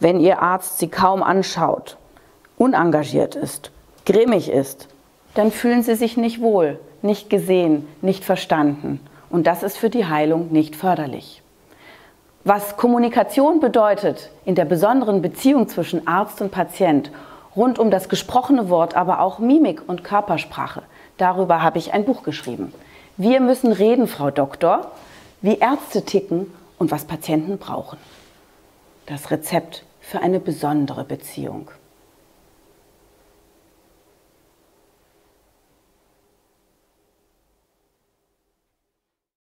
Wenn Ihr Arzt Sie kaum anschaut, unengagiert ist, grimmig ist, dann fühlen Sie sich nicht wohl, nicht gesehen, nicht verstanden. Und das ist für die Heilung nicht förderlich. Was Kommunikation bedeutet in der besonderen Beziehung zwischen Arzt und Patient, rund um das gesprochene Wort, aber auch Mimik und Körpersprache, darüber habe ich ein Buch geschrieben. Wir müssen reden, Frau Doktor, wie Ärzte ticken und was Patienten brauchen. Das Rezept für eine besondere Beziehung.